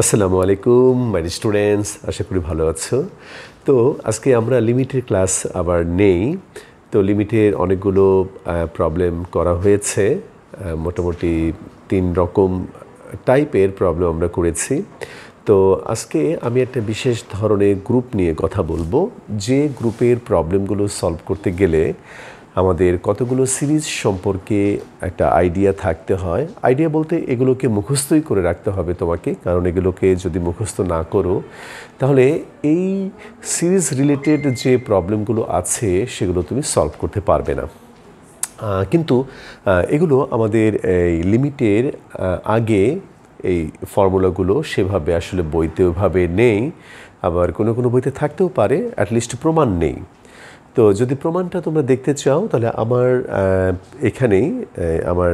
আসসালামু আলাইকুম my students, আশা করি ভালো আছো। তো আজকে আমরা লিমিটের ক্লাস আবার নেই। তো লিমিটের অনেকগুলো প্রবলেম করা হয়েছে। মোটামুটি তিন রকম টাইপের প্রবলেম আমরা করেছি। তো আজকে আমি একটা বিশেষ ধরনের গ্রুপ নিয়ে কথা বলব। যে গ্রুপের প্রবলেমগুলো সলভ করতে গেলে আমাদের কতগুলো সিরিজ সম্পর্কে একটা আইডিয়া থাকতে হয়। আইডিয়া বলতে এগুলোকে মুখস্থই করে রাখতে হবে তোমাকে, কারণ এগুলোকে যদি মুখস্থ না করো, তাহলে এই সিরিজ রিলেটেড যে প্রবলেমগুলো আছে, সেগুলো তুমি সলভ করতে পারবে না। কিন্তু এগুলো আমাদের এই লিমিটের আগে এই ফর্মুলাগুলো সেভাবে আসলে বইতে ওইভাবে নেই। আবার কোনো কোনো বইতে থাকতেও পারে, অ্যাটলিস্ট প্রমাণ নেই। তো যদি প্রমাণটা তোমরা দেখতে চাও, তাহলে আমার এখানেই আমার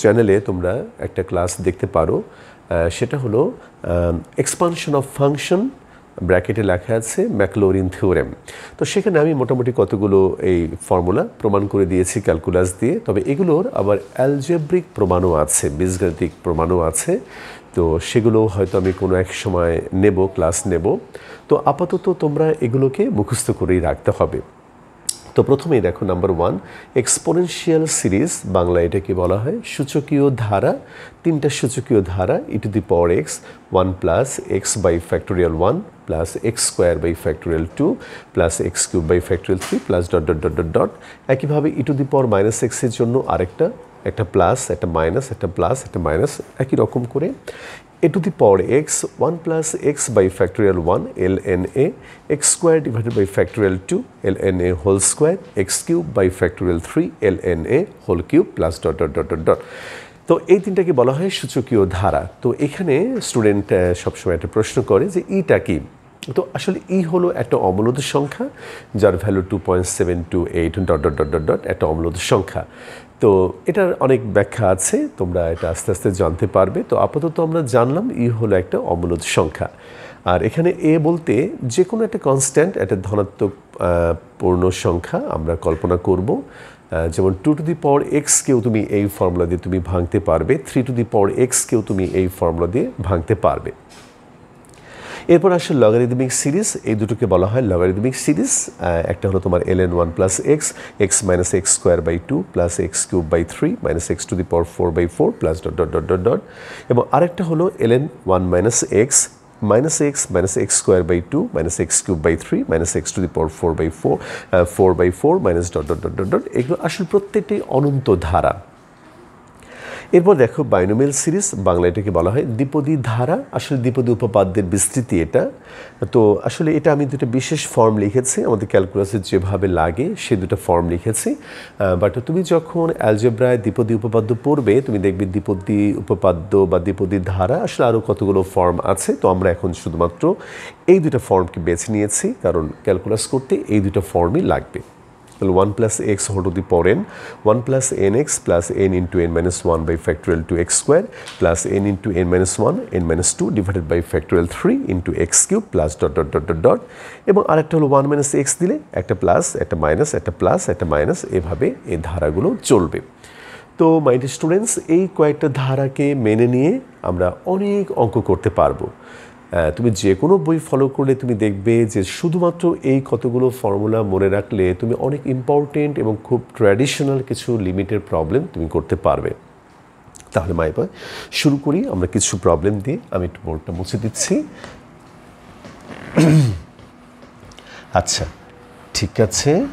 চ্যানেলে তোমরা একটা ক্লাস দেখতে পারো। সেটা হলো এক্সপানশন অফ ফাংশন ব্র্যাকেটে লেখা আছে ম্যাকলোরিন থিওরেম তো সেখানে আমি মোটামুটি কতগুলো এই ফর্মুলা প্রমাণ করে দিয়েছি ক্যালকুলাস দিয়ে। তবে এগুলোর আবার অ্যালজেব্রিক প্রমাণও আছে, বীজগাণিতিক প্রমাণও আছে। তো সেগুলো হয়তো আমি কোনো এক সময় নেব ক্লাস নেব। তো আপাতত তোমরা এগুলোকে মুখস্থ করেই রাখতে হবে। তো প্রথমেই দেখো number one exponential series Bangla এটাকে বলা হয়? সূচকীয় ধারা, তিনটা সূচকীয় ধারা e to the power x one plus x by factorial one plus x square by factorial two plus x cube by factorial three plus dot dot dot dot dot একইভাবে e to the power minus এক্সের জন্য আরেকটা, একটা plus একটা minus একটা plus একটা minus একই রকম করে। A to the power x one plus x by factorial one L N a x square divided by factorial two L N a whole square x cube by factorial three L N a whole cube plus dot dot dot dot dot তো এই তিনটাকে বলা হয় সূচকীয় ধারা। তো এখানে student সবসময় একটা প্রশ্ন করে যে ইটা কি? তো আসলে ই হলো একটা অমূলদ সংখ্যা, যার value two point seven two eight dot dot dot dot dot একটা অমূলদ সংখ্যা। তো এটার অনেক ব্যাখ্যা আছে, তোমরা এটা আস্তে আস্তে জানতে পারবে। তো আপাতত আমরা জানলাম ই হলো একটা অমূলদ সংখ্যা। আর এখানে এ বলতে যে কোনো একটা কনস্ট্যান্ট একটা ধনাত্মক পূর্ণ সংখ্যা আমরা কল্পনা করব। যেমন টু টু দি পাওয়ার এক্সকেও তুমি এই ফর্মুলা দিয়ে তুমি ভাঙতে পারবে থ্রি টু দি পাওয়ার এক্সকেও তুমি এই ফর্মুলা দিয়ে ভাঙতে পারবে। এরপর আসে লগারিদমিক সিরিজ এই দুটোকে বলা হয় লগারিদমিক সিরিজ একটা হলো তোমার L N one plus x x minus x square by two plus x cube by three minus x to the power four by four plus dot dot dot dot dot এবং আরেকটা হলো L N one minus x minus x minus x square by two minus x cube by three minus x to the power four by four four by four minus dot dot dot dot dot এগুলো আসলে প্রত্যেকটাই অনন্ত ধারা। এরপর দেখো binomial series, Bangla এটাকে বলা হয় দ্বিপদী ধারা। আসলে দ্বিপদী উপপাদ্যের বিস্তৃতি এটা। তো আসলে এটা আমি দুটো বিশেষ ফর্ম লিখেছি, আমাদের ক্যালকুলাসে যেভাবে লাগে সে দুটো ফর্ম লিখেছি। বাট তুমি যখন অ্যালজেব্রায় দ্বিপদী উপপাদ্য পড়বে, তুমি দেখবে দ্বিপদী উপপাদ্য বা দ্বিপদী ধারা, আসলে আরও কতগুলো ফর্ম আছে। তো আমরা এখন শুধুমাত্র এই দুটো ফর্মকে বেছে নিয়েছি, কারণ ক্যালকুলাস করতে এই দুটো ফর্মই লাগবে। তাহলে one plus x whole to the পর n one plus n x plus n into n minus one by factorial two x square plus n into n minus one n minus two divided by factorial three into x cube plus dot dot dot dot dot এবং আরেকটা হলো one minus x দিলে একটা plus একটা minus একটা plus একটা minus এভাবে এই ধারাগুলো চলবে। তো মাই স্টুডেন্টস এই কয়েকটা ধারাকে মেনে নিয়ে আমরা অনেক অঙ্ক করতে পারব। তুমি যে কোনো বই ফলো করলে তুমি দেখবে যে শুধুমাত্র এই কতগুলো ফর্মুলা মনে রাখলে তুমি অনেক ইম্পর্টেন্ট এবং খুব ট্র্যাডিশনাল কিছু লিমিটের প্রবলেম তুমি করতে পারবে। তাহলে মাই বয় শুরু করি, আমরা কিছু প্রবলেম দিয়ে আমি একটু বোর্ডটা মুছে দিচ্ছি। আচ্ছা ঠিক আছে।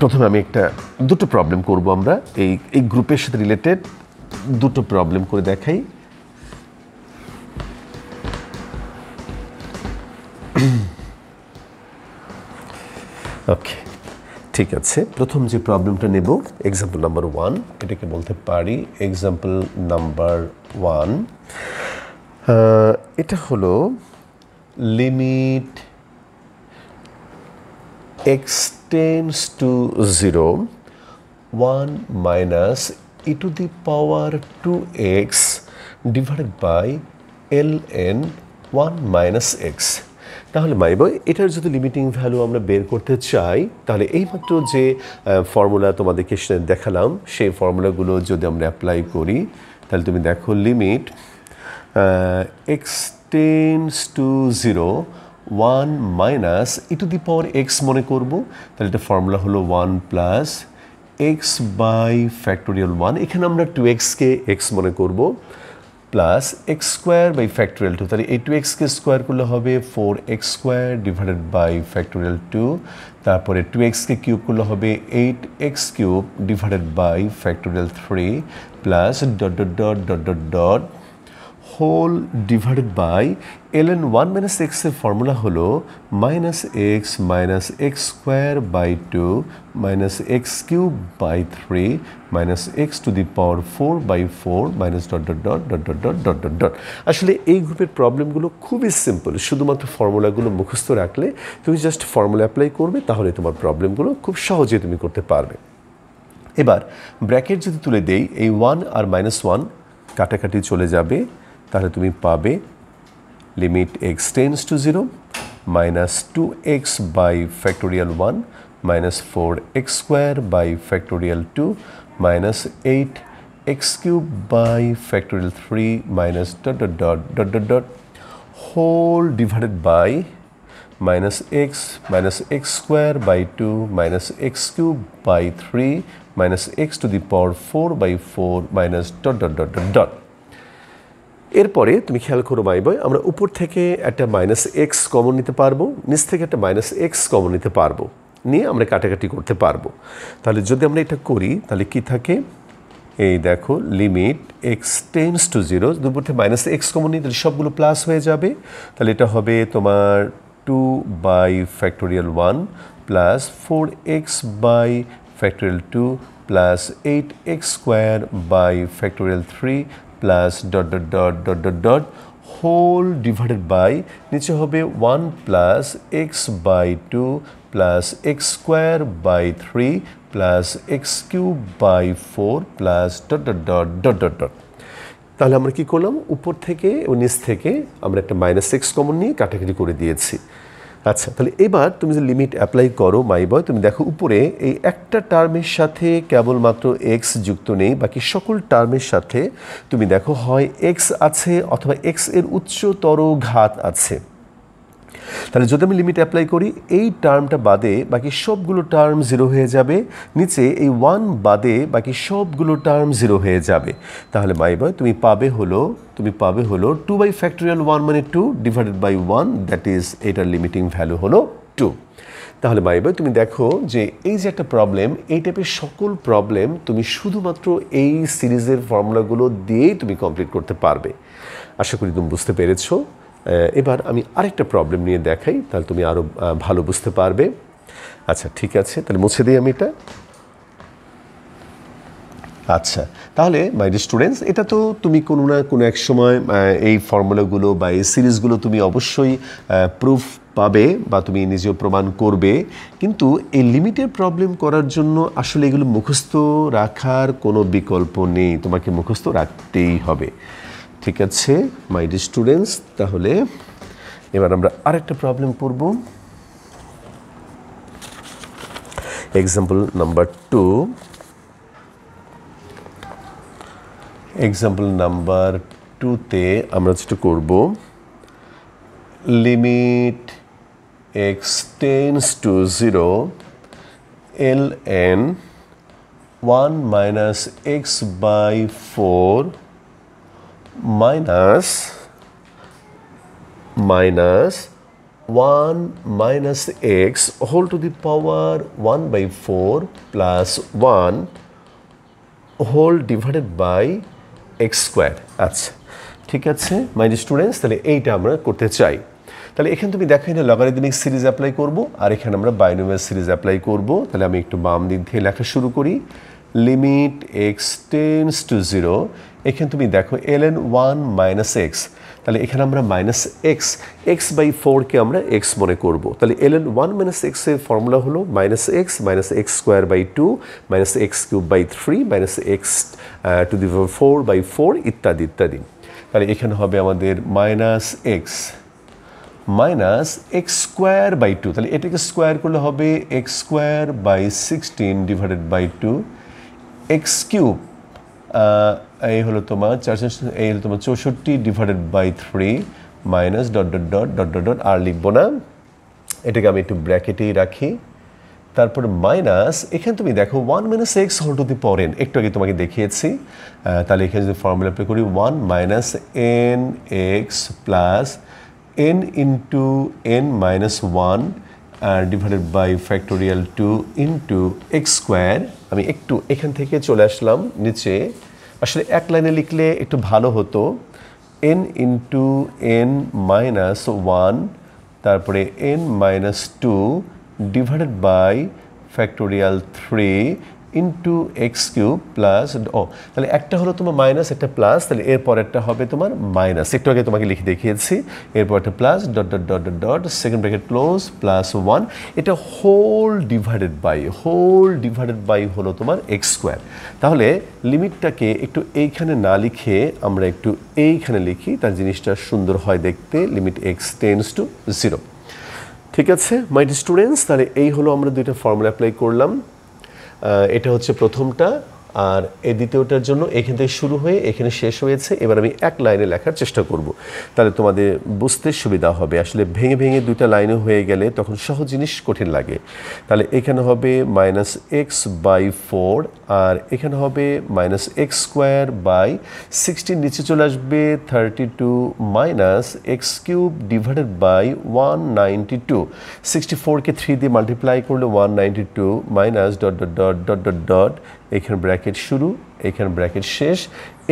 প্রথমে আমি একটা, দুটো প্রবলেম করব আমরা। এই এই গ্রুপের সাথে রিলেটেড দুটো প্রবলেম করে দেখাই। ওকে ঠিক আছে। প্রথম যে প্রবলেমটা নেব এক্সাম্পল নাম্বার ওয়ান এটাকে বলতে পারি এক্সাম্পল নাম্বার ওয়ান এটা হলো limit x tends to 0 1 minus e to the power 2x divided by ln 1 minus x তাহলে মাইব এটার যদি লিমিটিং ভ্যালু আমরা বের করতে চাই, তাহলে এইমাত্র যে ফর্মুলা তোমাদেরকে দেখালাম, সেই ফর্মুলাগুলো যদি আমরা অ্যাপ্লাই করি, তাহলে তুমি দেখো limit x tends to zero one minus e to the power x মনে করব, তাহলে এটা ফর্মুলা হলো one plus x by factorial one এখানে আমরা টু এক্সকে এক্স মনে করব plus x square by factorial two তাহলে এই টু এক্সকে স্কোয়ার করলে হবে four x square divided by factorial two তারপরে টু এক্সকে কিউব করলে হবে eight x cube divided by factorial three plus dot dot dot dot dot dot whole divided by l n one minus এক্সের formula হলো minus x minus x square by two minus x cube by three minus x to the power four by four minus dot dot dot dot dot dot dot dot dot আসলে এই গ্রুপের প্রবলেমগুলো খুবই simple শুধুমাত্র ফর্মুলাগুলো মুখস্থ রাখলে তুমি just formula apply করবে, তাহলে তোমার প্রবলেমগুলো খুব সহজে তুমি করতে পারবে। এবার ব্র্যাকেট যদি তুলে দেই, এই ওয়ান আর মাইনাস ওয়ান কাটাকাটি চলে যাবে। তাহলে তুমি পাবে limit x tends to zero minus two x by factorial one minus four x square by factorial two minus eight x cube by factorial three minus dot dot dot dot dot dot whole divided by minus x minus x square by 2 minus x cube by 3 minus x to the power 4 by 4 minus dot dot dot dot dot. এরপরে তুমি খেয়াল করো মাই বয় আমরা উপর থেকে একটা minus x common নিতে পারব, নিচ থেকে একটা মাইনাস এক্স কমন নিতে পারব, নিয়ে আমরা কাটাকাটি করতে পারব। তাহলে যদি আমরা এটা করি, তাহলে কি থাকে? এই দেখো limit x tends to zero দুপুর থেকে মাইনাস এক্স কমন নিই তাহলে সবগুলো প্লাস হয়ে যাবে। তাহলে এটা হবে তোমার two by factorial one plus four x by factorial two plus eight x square by factorial three plus dot dot dot dot dot dot whole divided by নিচে হবে one plus x by two plus x square by three plus x cube by four plus dot dot dot dot dot dot তাহলে আমরা কি করলাম? উপর থেকে ও নিচ থেকে আমরা একটা মাইনাস এক্স কমন নিয়ে কাটাকাটি করে দিয়েছি। আচ্ছা তাহলে এবার তুমি যে লিমিট অ্যাপ্লাই করো মাই বয় তুমি দেখো উপরে এই একটা টার্মের সাথে কেবলমাত্র এক্স যুক্ত নেই, বাকি সকল টার্মের সাথে তুমি দেখো হয় এক্স আছে অথবা এক্সের উচ্চতর ঘাত আছে। তাহলে যদি আমি লিমিট অ্যাপ্লাই করি, এই টার্মটা বাদে বাকি সবগুলো টার্ম জিরো হয়ে যাবে। নিচে এই ওয়ান বাদে বাকি সবগুলো টার্ম জিরো হয়ে যাবে। তাহলে মাই বয় তুমি পাবে হলো, তুমি পাবে হলো টু বাই ফ্যাক্টোরিয়াল ওয়ান মানে two divided by one that is এটার লিমিটিং ভ্যালু হলো টু তাহলে মাই বয় তুমি দেখো যে এই যে একটা প্রবলেম এই টাইপের সকল প্রবলেম তুমি শুধুমাত্র এই সিরিজের ফর্মুলাগুলো দিয়েই তুমি কমপ্লিট করতে পারবে। আশা করি তুমি বুঝতে পেরেছ। এবার আমি আরেকটা প্রবলেম নিয়ে দেখাই, তাহলে তুমি আরও ভালো বুঝতে পারবে। আচ্ছা ঠিক আছে, তাহলে মুছে দিই আমি এটা। আচ্ছা তাহলে মাই স্টুডেন্টস এটা তো তুমি কোনো না কোনো এক সময় এই ফর্মুলাগুলো বা এই সিরিজগুলো তুমি অবশ্যই প্রুফ পাবে বা তুমি নিজেও প্রমাণ করবে। কিন্তু এই লিমিটের প্রবলেম করার জন্য আসলে এগুলো মুখস্থ রাখার কোনো বিকল্প নেই। তোমাকে মুখস্থ রাখতেই হবে। ঠিক আছে মাই ডি স্টুডেন্টস তাহলে এবার আমরা আরেকটা প্রবলেম পড়ব। Example number two example number টুতে আমরা যেটা করব limit x tends to zero l n one minus x by four minus minus 1 minus x whole to the power 1 by 4 plus 1 whole divided by x square আচ্ছা ঠিক আছে? My students তাহলে এইটা আমরা করতে চাই। তাহলে এখানে তুমি দেখো, এখানে লগারিদমিক সিরিজ অ্যাপ্লাই করব, আর এখানে আমরা বাইনোমিয়াল সিরিজ অ্যাপ্লাই করব। তাহলে আমি একটু বাম দিক থেকে লেখা শুরু করি। Limit x tends to zero এখানে তুমি দেখো l n one minus x তাহলে এখানে আমরা মাইনাস এক্স এক্স বাই ফোরকে আমরা এক্স মনে করব। তাহলে এল এন ওয়ান মাইনাস এক্সের ফর্মুলা হলো minus x minus x square by two minus x cube by three minus x to the four by four ইত্যাদি ইত্যাদি। তাহলে এখানে হবে আমাদের minus x minus x square by two তাহলে এটাকে স্কোয়ার করলে হবে x square by sixteen divided by two x cube এই হলো তোমার চারশো এই হলো তোমার চৌষট্টি divided by three minus dot dot dot dot dot dot আর লিখব না। এটাকে আমি একটু ব্র্যাকেটেই রাখি। তারপর মাইনাস এখানে তুমি দেখো one minus x whole to the power n একটু আগে তোমাকে দেখিয়েছি। তাহলে এখানে যদি ফর্মুলা অ্যাপ্লাই করি one minus n x plus n into n minus one divided by factorial two into x square আমি একটু এখান থেকে চলে আসলাম নিচে। আসলে এক লাইনে লিখলে একটু ভালো হতো। N into n minus one তারপরে n minus two divided by factorial three into x cube plus ও তাহলে একটা হলো তোমার মাইনাস একটা প্লাস তাহলে এরপর একটা হবে তোমার মাইনাস একটু আগে তোমাকে লিখে দেখিয়েছি, এরপর একটা plus dot dot dot dot dot second bracket close plus one এটা whole divided by whole divided by হলো তোমার এক্স স্কোয়ার তাহলে লিমিটটাকে একটু এইখানে না লিখে আমরা একটু এইখানে লিখি, তার জিনিসটা সুন্দর হয় দেখতে limit x tends to zero ঠিক আছে মাই স্টুডেন্টস তাহলে এই হলো আমরা দুইটা ফর্মুলা অ্যাপ্লাই করলাম। এটা হচ্ছে প্রথমটা। আর এই দ্বিতীয়টার জন্য এখান থেকে শুরু হয়ে এখানে শেষ হয়েছে। এবার আমি এক লাইনে লেখার চেষ্টা করব। তাহলে তোমাদের বুঝতে সুবিধা হবে। আসলে ভেঙে ভেঙে দুইটা লাইনে হয়ে গেলে তখন সহজ জিনিস কঠিন লাগে। তাহলে এখানে হবে মাইনাস এক্স বাই ফোর আর এখানে হবে minus x square by sixteen নিচে চলে আসবে thirty two minus x cube divided by one ninety two sixty ফোরকে থ্রি দিয়ে মাল্টিপ্লাই করলে one ninety two minus dot dot dot dot dot dot এখানে ব্র্যাকেট শুরু, এখানে ব্র্যাকেট শেষ।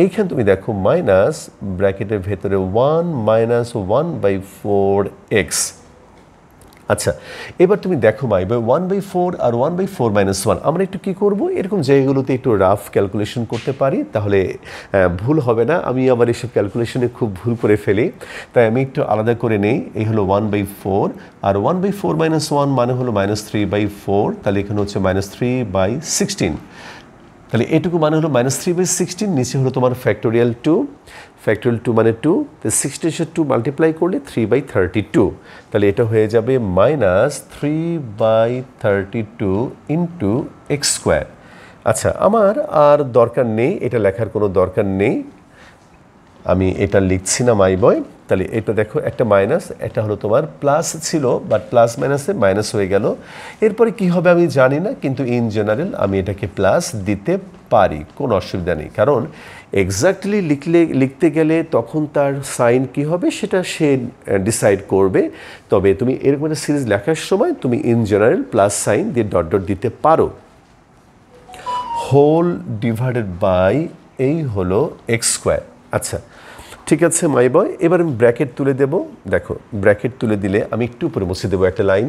এইখানে তুমি দেখো মাইনাস ব্র্যাকেটের ভেতরে one minus one by four x আচ্ছা এবার তুমি দেখো my by one by four R one by four minus one আমরা একটু কী করব? এরকম জায়গাগুলোতে একটু রাফ ক্যালকুলেশন করতে পারি, তাহলে ভুল হবে না। আমি আবার এসব ক্যালকুলেশনে খুব ভুল করে ফেলি, তাই আমি একটু আলাদা করে নেই। এই হলো one by four R one by four minus one মানে হলো মাইনাস থ্রি বাই ফোর তাহলে এখানে হচ্ছে মাইনাস থ্রি বাই সিক্সটিন তাহলে এটুকু মানে হলো মাইনাস থ্রি বাই সিক্সটিন নিচে হলো তোমার ফ্যাক্টোরিয়াল টু ফ্যাক্টোরিয়াল টু মানে টু তো সিক্সটিন সে টু মাল্টিপ্লাই করলে থ্রি বাই থার্টি টু তাহলে এটা হয়ে যাবে minus three by thirty two into x square আচ্ছা আমার আর দরকার নেই, এটা লেখার কোনো দরকার নেই। আমি এটা লিখছি না মাই বয় তাহলে এটা দেখো, একটা মাইনাস এটা হলো তোমার প্লাস ছিল বাট প্লাস মাইনাসে মাইনাস হয়ে গেল। এরপরে কি হবে আমি জানি না, কিন্তু ইন জেনারেল আমি এটাকে প্লাস দিতে পারি, কোনো অসুবিধা নেই। কারণ এক্স্যাক্টলি লিখলে, লিখতে গেলে তখন তার সাইন কি হবে, সেটা সে ডিসাইড করবে। তবে তুমি এরকম একটা সিরিজ লেখার সময় তুমি ইন জেনারেল প্লাস সাইন দিয়ে ডট ডট দিতে পারো। হোল ডিভাইডেড বাই এই হলো এক্স স্কোয়ার আচ্ছা ঠিক আছে মাই বয় এবার আমি ব্র্যাকেট তুলে দেব। দেখো ব্র্যাকেট তুলে দিলে আমি একটু উপরে মুছে দেবো একটা লাইন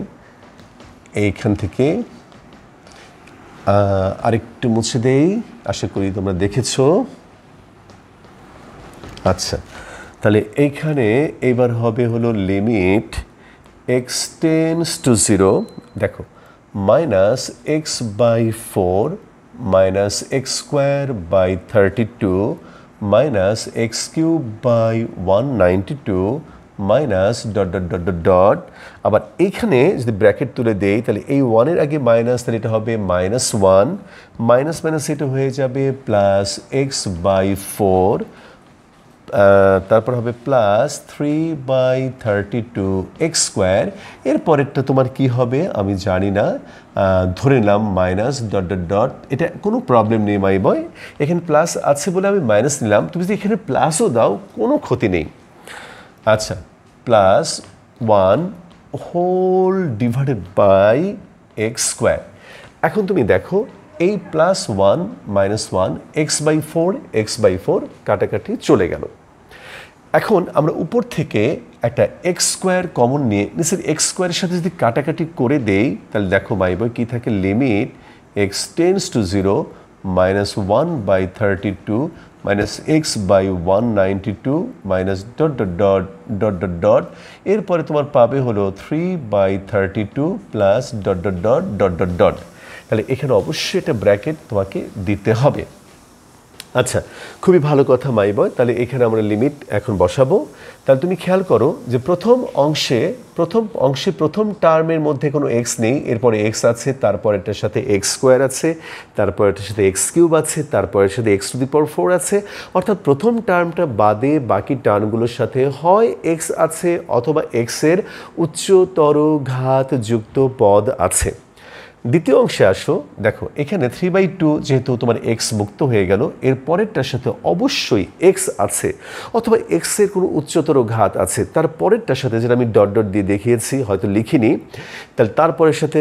এইখান থেকে আরেকটু মুছে দেই। আশা করি তোমরা দেখেছ। আচ্ছা তাহলে এইখানে এবার হবে হলো limit x tends to zero দেখো minus x by four minus x square by thirty two cube by one ninety two minus dot dot dot dot dot আবার এইখানে যদি ব্র্যাকেট তুলে দেই, তাহলে এই ওয়ানের আগে মাইনাস তাহলে এটা হবে মাইনাস ওয়ান মাইনাস মাইনাস এটা হয়ে যাবে প্লাস এক্স বাই ফোর তারপর হবে plus three by thirty two x square এর পরেরটা তোমার কি হবে? আমি জানি না। ধরে নিলাম মাইনাস ডট ডট ডট এটা কোনো প্রবলেম নেই মাই বয় এখানে প্লাস আছে বলে আমি মাইনাস নিলাম। তুমি যদি এখানে প্লাসও দাও, কোনো ক্ষতি নেই। আচ্ছা plus one whole divided by x square এখন তুমি দেখো, এই plus one minus one x by four x by four কাটাকাটি চলে গেল। এখন আমরা উপর থেকে একটা এক্স স্কোয়ার কমন নিয়ে নিচের এক্স স্কোয়ারের সাথে যদি কাটাকাটি করে দেই, তাহলে দেখো মাই বই কী থাকে? Limit x tends to zero minus one by thirty two minus x by one ninety two minus dot dot dot dot dot dot এরপরে তোমার পাবে হলো three by thirty two plus dot dot dot dot dot dot তাহলে এখানে অবশ্যই একটা bracket তোমাকে দিতে হবে। আচ্ছা খুবই ভালো কথা, মাই বয়। তাহলে এখানে আমরা লিমিট এখন বসাবো। তাহলে তুমি খেয়াল করো যে প্রথম অংশে প্রথম অংশে প্রথম টার্মের মধ্যে কোনো এক্স নেই। এরপরে এক্স আছে তারপর এটার সাথে এক্স স্কোয়ার আছে তারপর এটার সাথে এক্স কিউব আছে তারপর এর সাথে x to the power four আছে। অর্থাৎ প্রথম টার্মটা বাদে বাকি টার্মগুলোর সাথে হয় এক্স আছে, অথবা এক্সের উচ্চতর ঘাতযুক্ত পদ আছে। দ্বিতীয় অংশে আসো। দেখো, এখানে থ্রি বাই টু যেহেতু তোমার এক্স মুক্ত হয়ে গেল, এর পরেরটার সাথে অবশ্যই এক্স আছে, অথবা এক্সের কোনো উচ্চতর ঘাত আছে। তার পরেরটার সাথে যেটা আমি ডট ডট দিয়ে দেখিয়েছি, হয়তো লিখিনি, তাহলে তারপরের সাথে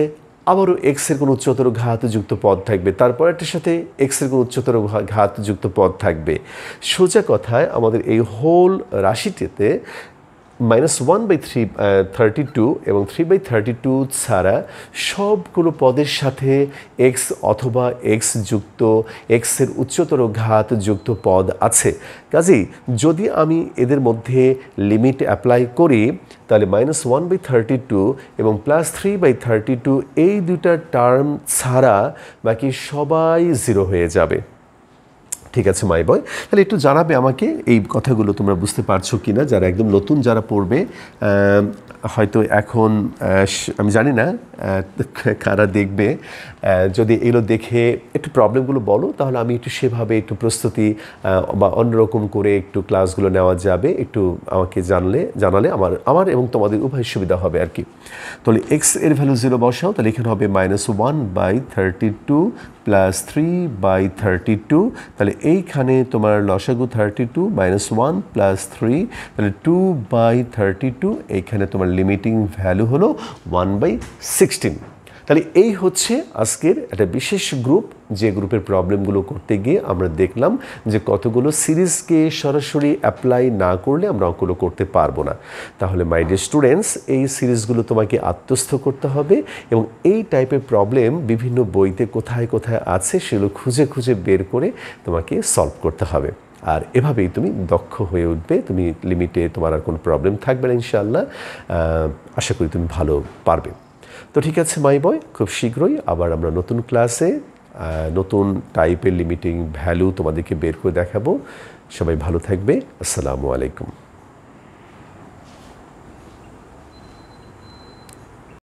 আবারও এক্সের কোনো উচ্চতর ঘাতযুক্ত পদ থাকবে। তারপরেরটার সাথে এক্সের কোনো উচ্চতর ঘাতযুক্ত পদ থাকবে। সোজা কথায় আমাদের এই whole রাশিটিতে minus one by three thirty two এবং থ্রি বাই থার্টি টু ছাড়া সবগুলো পদের সাথে এক্স অথবা এক্স যুক্ত এক্সের উচ্চতর ঘাত যুক্ত পদ আছে। কাজেই যদি আমি এদের মধ্যে লিমিট অ্যাপ্লাই করি, তাহলে minus one by thirty two এবং plus three by thirty two এই দুটা টার্ম ছাড়া বাকি সবাই জিরো হয়ে যাবে। ঠিক আছে মাই বয় তাহলে একটু জানাবে আমাকে এই কথাগুলো তোমরা বুঝতে পারছ কি না যারা একদম নতুন যারা পড়বে হয়তো এখন আমি জানি না কারা দেখবে যদি এগুলো দেখে একটু প্রবলেমগুলো বলো, তাহলে আমি একটু সেভাবে একটু প্রস্তুতি বা অন্যরকম করে একটু ক্লাসগুলো নেওয়া যাবে, একটু আমাকে জানলে, জানালে আমার আমার এবং তোমাদের উভয় সুবিধা হবে আর কি। তাহলে এক্সের ভ্যালু জিরো বসাও, তাহলে এখানে হবে minus one by thirty two plus three by thirty two তাহলে এইখানে তোমার লসাগু thirty two minus one plus three তাহলে টু বাই থার্টি টু এইখানে তোমার লিমিটিং ভ্যালু হলো ওয়ান বাই সিক্সটিন তাহলে এই হচ্ছে আজকের একটা বিশেষ গ্রুপ যে গ্রুপের প্রবলেমগুলো করতে গিয়ে আমরা দেখলাম যে কতগুলো সিরিজকে সরাসরি অ্যাপ্লাই না করলে আমরা অঙ্কগুলো করতে পারব না। তাহলে মাই ডিয়ার স্টুডেন্টস এই সিরিজগুলো তোমাকে আত্মস্থ করতে হবে এবং এই টাইপের প্রবলেম বিভিন্ন বইতে কোথায় কোথায় আছে সেগুলো খুঁজে খুঁজে বের করে তোমাকে সলভ করতে হবে। আর এভাবেই তুমি দক্ষ হয়ে উঠবে, তুমি লিমিটে তোমার আর কোনো প্রবলেম থাকবে না ইনশাআল্লাহ। আশা করি তুমি ভালো পারবে। তো ঠিক আছে মাই বয় খুব শীঘ্রই আবার আমরা নতুন ক্লাসে নতুন টাইপের লিমিটিং ভ্যালু তোমাদেরকে বের করে দেখাবো। সবাই ভালো থাকবে। আসসালামু আলাইকুম।